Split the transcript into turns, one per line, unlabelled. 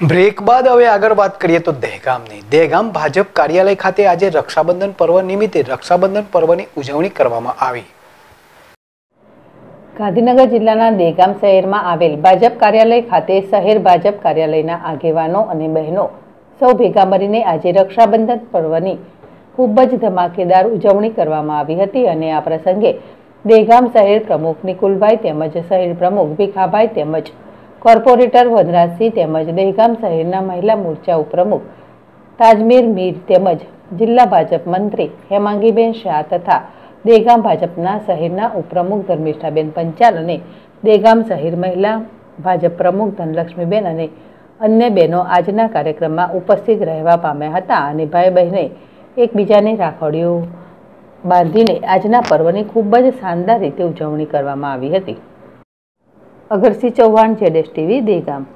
Break બાદ હવે આગળ વાત કરીએ તો દહેગામની. દહેગામ ભાજપ કાર્યાલય ખાતે આજે રક્ષાબંધન પર્વ નિમિત્તે રક્ષાબંધન પર્વની ઉજવણી કરવામાં આવી.
ગાંધીનગર જિલ્લાના દહેગામ શહેરમાં આવેલ ભાજપ કાર્યાલય ખાતે શહેર ભાજપ કાર્યાલયના આગેવાનો અને બહેનો સૌ ભેગા મળીને આજે રક્ષાબંધન પર્વની ખૂબ જ ધમાકેદાર ઉજવણી કરવામાં આવી હતી અને આ પ્રસંગે દહેગામ શહેર પ્રમુખ નિકુલભાઈ તેમજ શહેર પ્રમુખ ભીખાભાઈ તેમજ કોર્પોરેટર વનરાજસિંહ તેમજ દહેગામ શહેરના મહિલા મોરચા ઉપપ્રમુખ તાજમીર મીર તેમજ જિલ્લા ભાજપ મંત્રી હેમાંગીબેન શાહ તથા દેગામ ભાજપના શહેરના ઉપપ્રમુખ ધર્મિષ્ઠાબેન પંચાલ અને દેગામ શહેર મહિલા ભાજપ પ્રમુખ ધનલક્ષ્મીબેન અને અન્ય બહેનો આજના કાર્યક્રમમાં ઉપસ્થિત રહેવા પામ્યા હતા અને ભાઈ બહેને એકબીજાને રાખડીઓ બાંધીને આજના પર્વની ખૂબ જ શાનદાર રીતે ઉજવણી કરવામાં આવી હતી. અગરસિંહ ચૌહાણ જેડેશ ટીવી દેગામ.